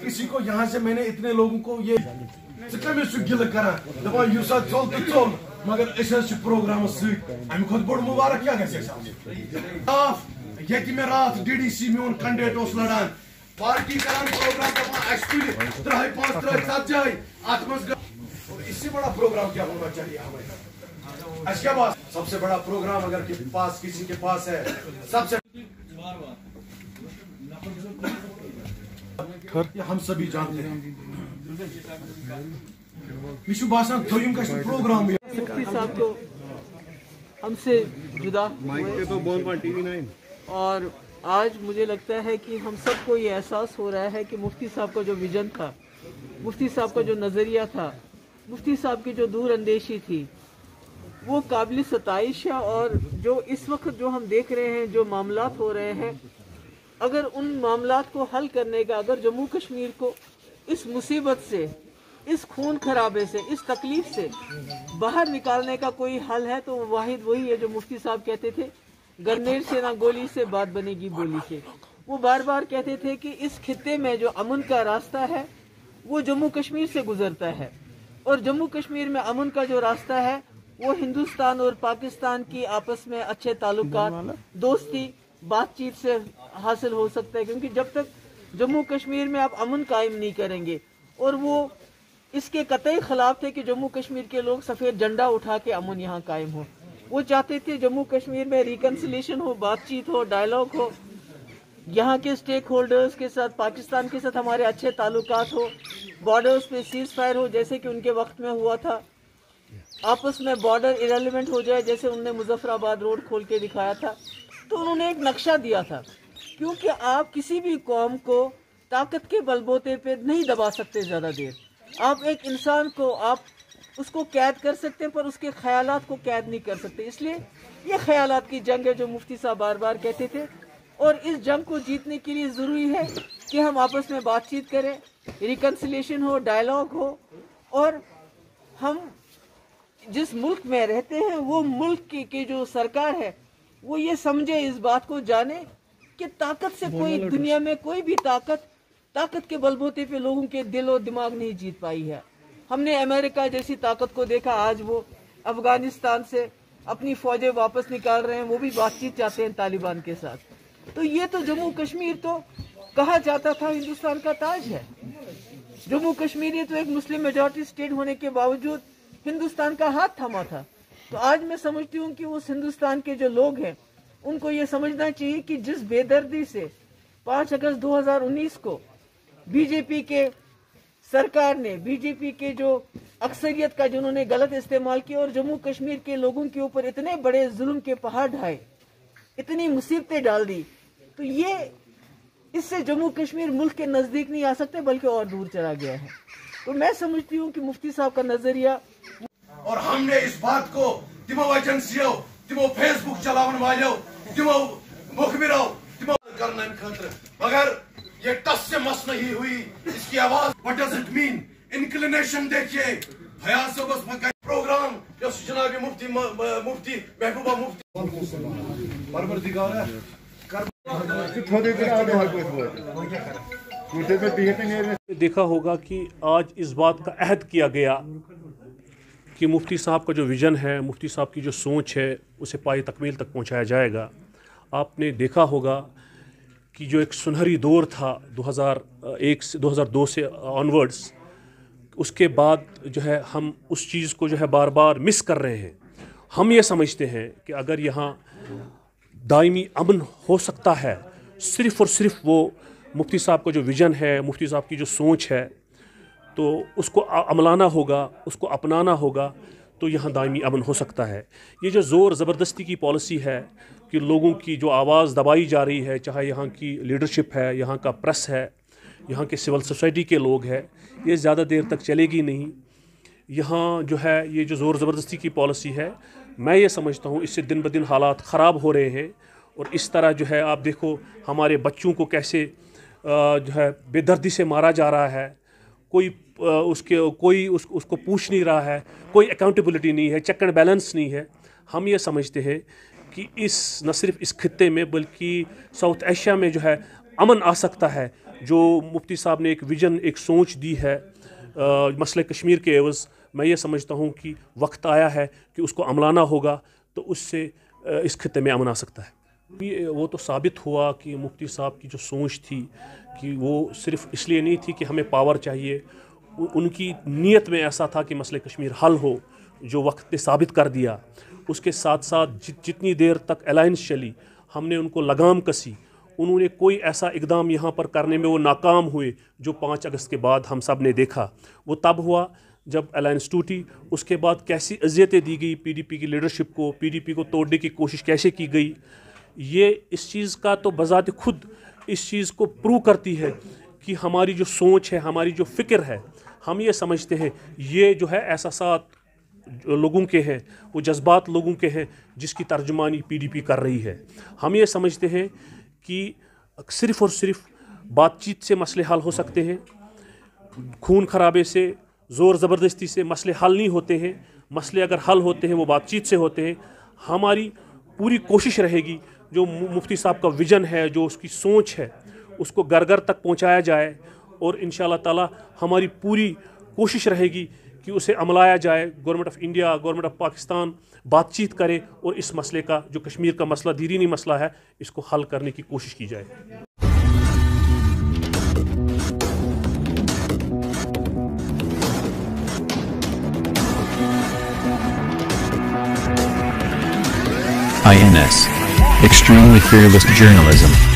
किसी को यहाँ से मैंने इतने लोगों को ये गिल कर दपान युसा चल तो चल, मगर प्रोग्राम सम खुद बोड़ मुबारक क्या गफ ये मे रात डी डी सी मोन कैंडिडेट लड़ान पार्टी करान प्रोग्राम दपान तुल त्रह पाँच, त्रह सत जाए अत मज इससे बड़ा प्रोग्राम क्या होना चाहिए हमें? सबसे बड़ा प्रोग्राम अगर के पास किसी के पास है, सबसे हम सभी जानते हैं। विशु बासान दोयम का प्रोग्राम साहब को हमसे जुदा तो बोल और आज मुझे लगता है कि हम सबको ये एहसास हो रहा है कि मुफ्ती साहब का जो विजन था मुफ्ती साहब का जो नज़रिया था मुफ्ती साहब की जो दूर अंदेशी थी वो काबिल सतश है और जो इस वक्त जो हम देख रहे हैं जो मामला हो रहे हैं अगर उन मामला को हल करने का अगर जम्मू कश्मीर को इस मुसीबत से इस खून खराबे से इस तकलीफ़ से बाहर निकालने का कोई हल है तो वाहिद वही है जो मुफ्ती साहब कहते थे गरनेर से ना गोली से बात बनेगी बोली से। वो बार बार कहते थे कि इस खत्े में जो अमन का रास्ता है वो जम्मू कश्मीर से गुजरता है। और जम्मू कश्मीर में अमन का जो रास्ता है वो हिंदुस्तान और पाकिस्तान की आपस में अच्छे ताल्लुक दोस्ती बातचीत से हासिल हो सकता है, क्योंकि जब तक जम्मू कश्मीर में आप अमन कायम नहीं करेंगे, और वो इसके कतई खिलाफ थे कि जम्मू कश्मीर के लोग सफ़ेद झंडा उठा के अमन यहाँ कायम हो। वो चाहते थे जम्मू कश्मीर में रिकन्सिलेशन हो, बातचीत हो डायलॉग हो, यहाँ के स्टेक होल्डर्स के साथ, पाकिस्तान के साथ हमारे अच्छे ताल्लुकात हो बॉर्डर्स पे सीज फायर हो, जैसे कि उनके वक्त में हुआ था। आपस में बॉर्डर इरेलीवेंट हो जाए, जैसे उनने मुजफ्फराबाद रोड खोल के दिखाया था। तो उन्होंने एक नक्शा दिया था क्योंकि आप किसी भी कौम को ताकत के बलबोते पे नहीं दबा सकते ज़्यादा देर। आप एक इंसान को आप उसको कैद कर सकते हैं पर उसके ख्याल को कैद नहीं कर सकते। इसलिए ये ख्याल की जंग है जो मुफ्ती साहब बार बार कहते थे और इस जंग को जीतने के लिए ज़रूरी है कि हम आपस में बातचीत करें रिकन्सिलेशन हो डायलॉग हो और हम जिस मुल्क में रहते हैं वो मुल्क की, की जो सरकार है वो ये समझे इस बात को जाने कि ताकत से कोई दुनिया में कोई भी ताकत ताकत के बलबूते पे लोगों के दिल और दिमाग नहीं जीत पाई है। हमने अमेरिका जैसी ताकत को देखा आज वो अफ़गानिस्तान से अपनी फौजें वापस निकाल रहे हैं वो भी बातचीत चाहते हैं तालिबान के साथ। तो ये तो जम्मू कश्मीर तो कहा जाता था हिंदुस्तान का ताज है। जम्मू कश्मीर ये तो एक मुस्लिम मेजोरिटी स्टेट होने के बावजूद हिंदुस्तान का हाथ थामा था। तो आज मैं समझती हूँ कि उस हिंदुस्तान के जो लोग हैं, उनको ये समझना चाहिए कि जिस बेदर्दी से 5 अगस्त 2019 को बीजेपी के सरकार ने, बीजेपी के जो अक्सरियत का जिन्होंने गलत इस्तेमाल किया और जम्मू कश्मीर के लोगों के ऊपर इतने बड़े जुल्म के पहाड़ ढाए, इतनी मुसीबतें डाल दी तो ये इससे जम्मू कश्मीर मुल्क के नज़दीक नहीं आ सकते, बल्कि और दूर चला गया है। तो मैं समझती हूँ कि मुफ्ती साहब का नज़रिया और हमने इस बात को तिमो एजेंसियों तिमो फेसबुक चलावन वालों तिमो मुखबिरों तिमो करने खतर। मगर ये टस से मस नहीं हुई, इसकी आवाज़ what does it mean inclination देखिए। भया से बस प्रोग्राम जो जनाब मुफ्ती मुफ्ती, महबूबा मुफ्ती। परवरदिगार थोड़े देखा होगा कि आज इस बात का अहद किया गया। कि मुफ्ती साहब का जो विज़न है, मुफ्ती साहब की जो सोच है, उसे पाई तकमील तक पहुँचाया जाएगा। आपने देखा होगा कि जो एक सुनहरी दौर था 2001 से 2002 से ऑनवर्ड्स उसके बाद जो है हम उस चीज़ को जो है बार बार मिस कर रहे हैं। हम ये समझते हैं कि अगर यहाँ दायमी अमन हो सकता है, सिर्फ़ और सिर्फ़ वो मुफ्ती साहब का जो विज़न है, मुफ्ती साहब की जो सोच है तो उसको अमलाना होगा, उसको अपनाना होगा तो यहाँ दायमी अमन हो सकता है। ये जो ज़ोर ज़बरदस्ती की पॉलिसी है कि लोगों की जो आवाज़ दबाई जा रही है, चाहे यहाँ की लीडरशिप है, यहाँ का प्रेस है, यहाँ के सिविल सोसाइटी के लोग हैं, ये ज़्यादा देर तक चलेगी नहीं। यहाँ जो है, ये जो ज़ोर ज़बरदस्ती की पॉलिसी है, मैं ये समझता हूँ, इससे दिन ब दिन हालात ख़राब हो रहे हैं और इस तरह जो है, आप देखो हमारे बच्चों को कैसे जो है, बेदर्दी से मारा जा रहा है। कोई उसके कोई उस, उसको पूछ नहीं रहा है कोई अकाउंटेबिलिटी नहीं है चेक एंड बैलेंस नहीं है। हम ये समझते हैं कि इस न सिर्फ़ इस खत्े में बल्कि साउथ एशिया में जो है अमन आ सकता है। जो मुफ्ती साहब ने एक विजन एक सोच दी है मसले कश्मीर के एवज़ मैं ये समझता हूँ कि वक्त आया है कि उसको अमलाना होगा तो उससे इस खत्े में अमन आ सकता है। वो तो साबित हुआ कि मुफ्ती साहब की जो सोच थी कि वो सिर्फ़ इसलिए नहीं थी कि हमें पावर चाहिए उनकी नीयत में ऐसा था कि मसले कश्मीर हल हो जो वक्त ने साबित कर दिया। उसके साथ साथ जि, जितनी देर तक अलायंस चली हमने उनको लगाम कसी। उन्होंने कोई ऐसा इकदाम यहाँ पर करने में वो नाकाम हुए जो पाँच अगस्त के बाद हम सबने देखा। वो तब हुआ जब अलायंस टूटी। उसके बाद कैसी अजियतें दी गई पीडीपी की लीडरशिप को पीडीपी को तोड़ने की कोशिश कैसे की गई? ये इस चीज़ का तो बजात खुद इस चीज़ को प्रूव करती है कि हमारी जो सोच है हमारी जो फ़िक्र है हम ये समझते हैं, ये जो है एहसास लोगों के हैं, वो जज्बात लोगों के हैं जिसकी तर्जुमानी पीडीपी कर रही है। हम ये समझते हैं कि सिर्फ़ और सिर्फ़ बातचीत से मसले हल हो सकते हैं, खून खराबे से, ज़ोर ज़बरदस्ती से मसले हल नहीं होते हैं। मसले अगर हल होते हैं, वो बातचीत से होते हैं। हमारी पूरी कोशिश रहेगी, जो मुफ्ती साहब का विज़न है, जो उसकी सोच है, उसको घर घर तक पहुँचाया जाए और इन ताला हमारी पूरी कोशिश रहेगी कि उसे अमलाया जाए government of India government of Pakistan बातचीत करे और इस मसले का, जो कश्मीर का मसला, दीरीनी मसला है, इसको हल करने की कोशिश की जाए INS. Extremely fearless journalism.